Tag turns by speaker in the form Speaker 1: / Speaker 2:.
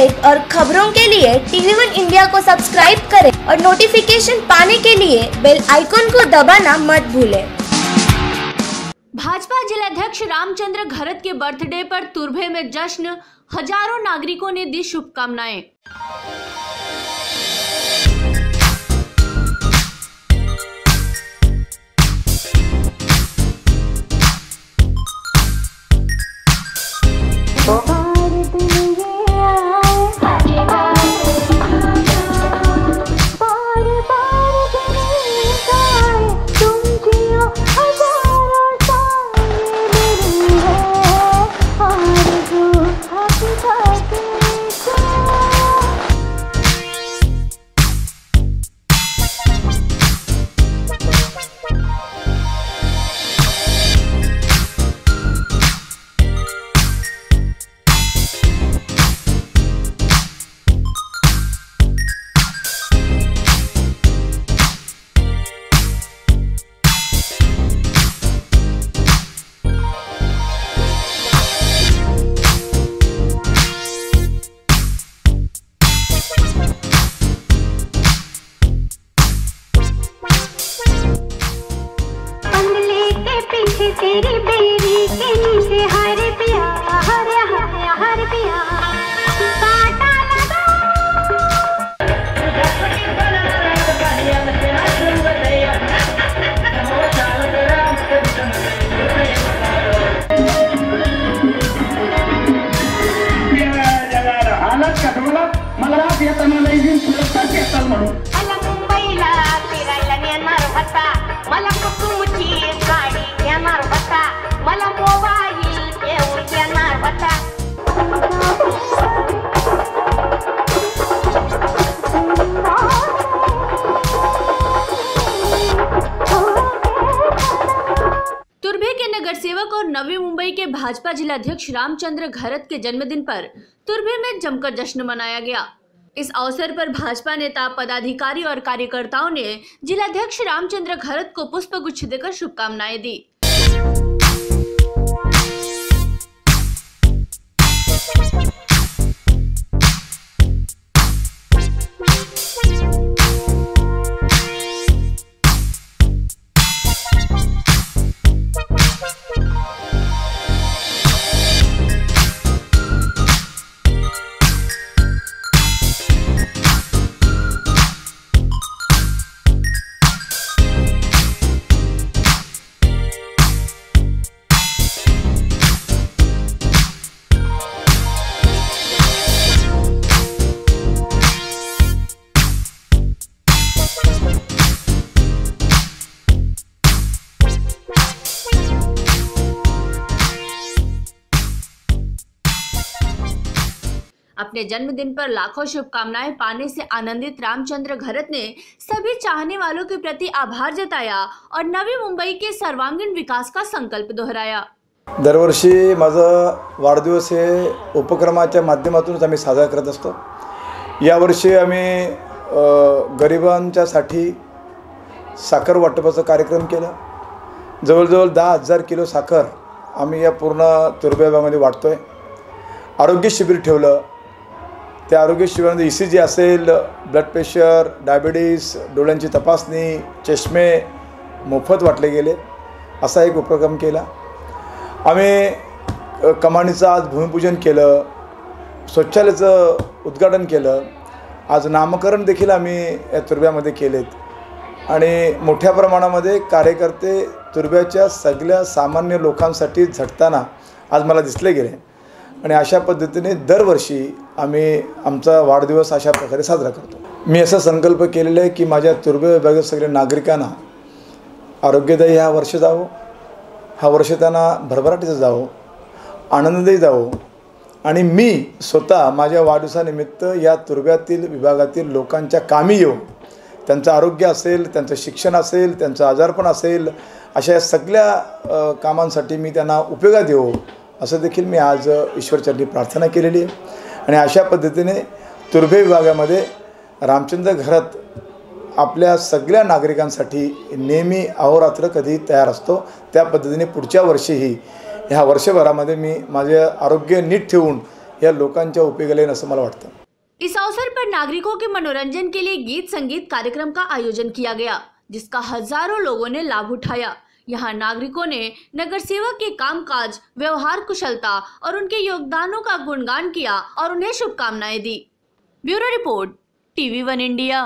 Speaker 1: Update और खबरों के लिए टीवी वन इंडिया को सब्सक्राइब करें और नोटिफिकेशन पाने के लिए बेल आइकॉन को दबाना मत भूलें।
Speaker 2: भाजपा जिलाध्यक्ष रामचंद्र घरत के बर्थडे पर तुरभे में जश्न, हज़ारों नागरिकों ने दी शुभकामनाएँ।
Speaker 3: तेरी बेरी के नीचे हर पिया हर हर हर पिया
Speaker 4: येताना म्हणून
Speaker 3: मला मुंबईला फिरायला नेणार होता
Speaker 2: नवी मुंबई के भाजपा जिलाध्यक्ष रामचंद्र घरत के जन्मदिन पर तुरभे में जमकर जश्न मनाया गया। इस अवसर पर भाजपा नेता, पदाधिकारी और कार्यकर्ताओं ने जिलाध्यक्ष रामचंद्र घरत को पुष्प गुच्छ देकर शुभकामनाएँ दी। अपने जन्मदिन पर लाखों शुभकामनाएं पाने से आनंदित रामचंद्र घरत ने सभी चाहने वालों के प्रति आभार जताया और नवी मुंबई के सर्वांगीण विकास का संकल्प दोहराया।
Speaker 5: दरवर्षी माझं वाढदिवस हे उपक्रमाच्या माध्यमातूनच आम्ही साजरा करत असतो. यावर्षी आम्ही गरिबांच्यासाठी साखर वाटपाचा कार्यक्रम केला. जवळजवळ दहा हजार किलो साखर आम्ही या पूर्ण तुर्भ्यामध्ये वाटतो आहे आरोग्य शिबिर ठेवलं. त्या आरोग्य शिबिरामध्ये ई सी जी असेल ब्लड प्रेशर डायबिटीस डोळ्यांची तपासणी चष्मे मोफत वाटले गेले असा एक उपक्रम केला. आम्ही कमानीचं आज भूमिपूजन केलं शौचालयाचं उद्घाटन केलं. आज नामकरण देखील आम्ही या तुर्ब्यामध्ये केलेत. आणि मोठ्या प्रमाणामध्ये कार्यकर्ते तुर्ब्याच्या सगळ्या सामान्य लोकांसाठी झटताना आज मला दिसले गेले. आणि अशा पद्धतीने दरवर्षी आम्ही आमचा वाढदिवस अशा प्रकारे साजरा करतो. मी असा संकल्प केलेला आहे की माझ्या तुर्बे विभागात सगळ्या नागरिकांना आरोग्यदायी हा वर्ष जावं हा वर्ष त्यांना भरभराटीचं जावं आनंददायी जावं. आणि मी स्वतः माझ्या वाढदिवसानिमित्त या तुर्ब्यातील विभागातील लोकांच्या कामी येऊ त्यांचं आरोग्य असेल त्यांचं शिक्षण असेल त्यांचं आजारपण असेल अशा या सगळ्या कामांसाठी मी त्यांना उपयोगात येऊ असं देखील मी आज ईश्वरचरणी प्रार्थना केलेली आहे. आणि अशा पद्धतीने तुर्भे विभागामध्ये रामचंद्र घरात आपल्या सगळ्या नागरिकांसाठी नेहमी अहोरात्र कधी तयार असतो. त्या पद्धतीने पुढच्या वर्षीही ह्या वर्षभरामध्ये मी माझे आरोग्य नीट ठेवून या लोकांच्या उपयोगाला येईल असं मला वाटतं.
Speaker 2: इस अवसर पर नागरिकों के मनोरंजन के लिए गीत संगीत कार्यक्रम का आयोजन किया गया जिसका हजारों लोगों ने लाभ उठाया। यहाँ नागरिकों ने नगर सेवक के कामकाज, व्यवहार कुशलता और उनके योगदानों का गुणगान किया और उन्हें शुभकामनाएँ दी। Bureau report, TV one India.